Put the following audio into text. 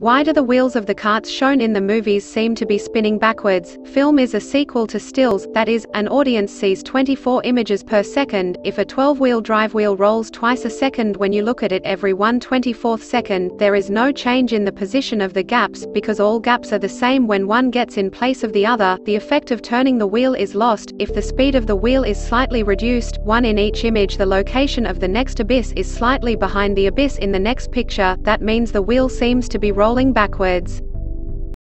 Why do the wheels of the carts shown in the movies seem to be spinning backwards? Film is a sequel to stills, that is, an audience sees 24 images per second. If a 12-wheel drive wheel rolls twice a second when you look at it every 1 24th second, there is no change in the position of the gaps, because all gaps are the same when one gets in place of the other. The effect of turning the wheel is lost. If the speed of the wheel is slightly reduced, one in each image the location of the next abyss is slightly behind the abyss in the next picture, that means the wheel seems to be rolling rolling backwards.